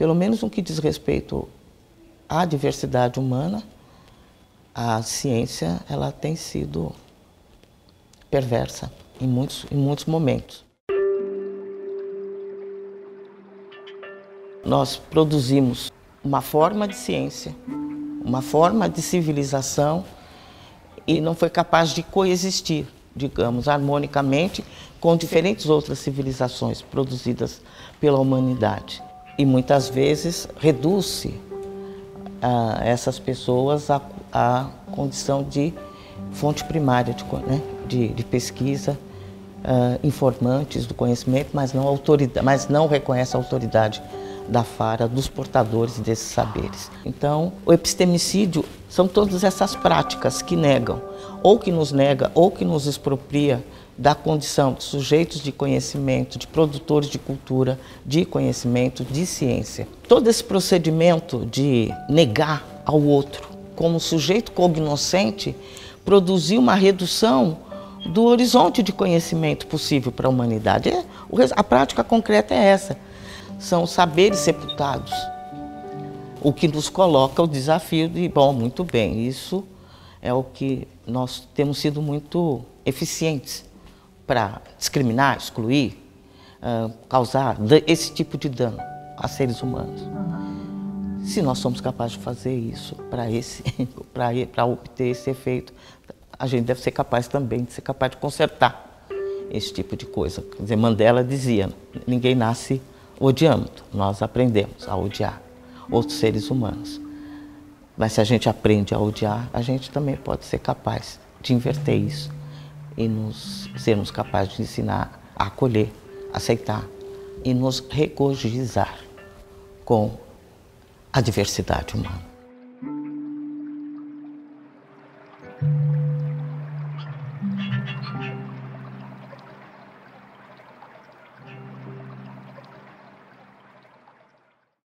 pelo menos no que diz respeito à diversidade humana, a ciência ela tem sido perversa em muitos, em muitos momentos. Nós produzimos uma forma de ciência, uma forma de civilização e não foi capaz de coexistir, digamos, harmonicamente com diferentes outras civilizações produzidas pela humanidade. E muitas vezes reduz-se uh, essas pessoas à, à condição de fonte primária de, né, de, de pesquisa, uh, informantes do conhecimento, mas não, autoridade, mas não reconhece a autoridade da FARA, dos portadores desses saberes. Então, o epistemicídio são todas essas práticas que negam, ou que nos nega, ou que nos expropria da condição de sujeitos de conhecimento, de produtores de cultura, de conhecimento, de ciência. Todo esse procedimento de negar ao outro como sujeito cognoscente produziu uma redução do horizonte de conhecimento possível para a humanidade. É, a prática concreta é essa são saberes sepultados. O que nos coloca o desafio de, bom, muito bem, isso é o que nós temos sido muito eficientes para discriminar, excluir, uh, causar esse tipo de dano a seres humanos. Se nós somos capazes de fazer isso para obter esse efeito, a gente deve ser capaz também de ser capaz de consertar esse tipo de coisa. Quer dizer, Mandela dizia: ninguém nasce odiando. Nós aprendemos a odiar outros seres humanos. Mas se a gente aprende a odiar, a gente também pode ser capaz de inverter isso e nos sermos capazes de ensinar a acolher, aceitar e nos regozijar com a diversidade humana.